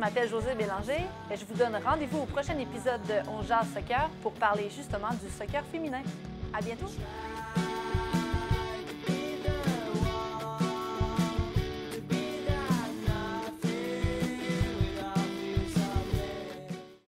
m'appelle José Bélanger et je vous donne rendez-vous au prochain épisode de On Jazz Soccer pour parler justement du soccer féminin. À bientôt!